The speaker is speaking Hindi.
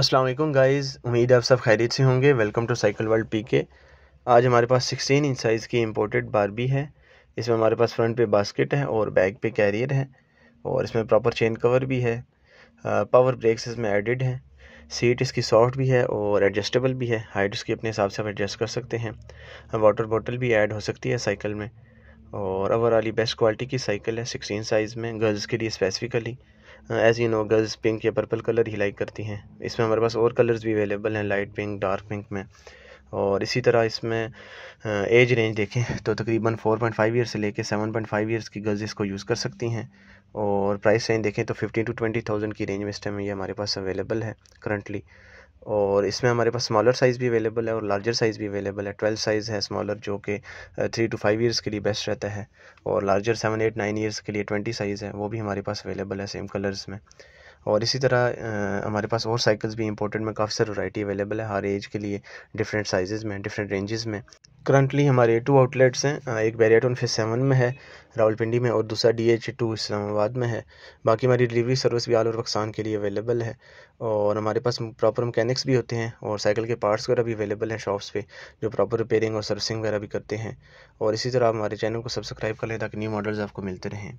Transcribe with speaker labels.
Speaker 1: अस्सलाम वालेकुम गाइस, उम्मीद आप सब खैरियत से होंगे। Welcome to cycle world PK आज हमारे पास 16 इंच साइज़ की इंपोर्टेड बारबी है। इसमें हमारे पास फ्रंट पे बास्केट है और बैक पे कैरियर है और इसमें प्रॉपर चेन कवर भी है। पावर ब्रेक्स इसमें एडिड हैं। सीट इसकी सॉफ्ट भी है और एडजस्टेबल भी है। हाइट उसकी अपने हिसाब से आप एडजस्ट कर सकते हैं। वाटर बॉटल भी ऐड हो सकती है साइकिल में। और ओवरऑली बेस्ट क्वालिटी की साइकिल है सिक्सटीन साइज़ में गर्ल्स के लिए specifically as you know girls pink या पर्पल कलर ही लाइक करती हैं। इसमें हमारे पास और कलर्स भी अवेलेबल हैं लाइट पिंक डार्क पिंक में। और इसी तरह इसमें एज रेंज देखें तो तकरीबन 4.5 ईयर से लेके 7.5 ईयर्स की गर्ल्स इसको यूज़ कर सकती हैं। और प्राइस रेंज देखें तो 15 टू 20 थाउज़ेंड की रेंज में इस टाइम ये हमारे पास अवेलेबल है करंटली और इसमें हमारे पास स्मॉलर साइज़ भी अवेलेबल है और लार्जर साइज़ भी अवेलेबल है। ट्वेल्व साइज़ है स्मॉलर जो कि थ्री टू फाइव ईयर्स के लिए बेस्ट रहता है और larger seven eight nine years के लिए ट्वेंटी साइज़ है, वो भी हमारे पास अवेलेबल है सेम कलर्स में। और इसी तरह हमारे पास और साइकिल्स भी इंपॉर्टेंट में काफ़ी सारी वैरायटी अवेलेबल है, हर एज के लिए डिफरेंट साइज़ में डिफरेंट रेंजेस में। करंटली हमारे टू आउटलेट्स हैं। एक बैरियाटोन फेस सेवन में है रावलपिंडी में, और दूसरा डी एच टू इस्लामाबाद में है। बाकी हमारी डिलीवरी सर्विस भी आल और पाकिस्तान के लिए अवेलेबल है, और हमारे पास प्रॉपर मकैनिक्स भी होते हैं, और साइकिल के पार्ट्स वगैरह भी अवेलेबल हैं शॉप्स पे, जो प्रॉपर रिपेयरिंग और सर्विसिंग वगैरह भी करते हैं। और इसी तरह आप हमारे चैनल को सब्सक्राइब कर लें, ताकि न्यू मॉडल्स आपको मिलते रहें।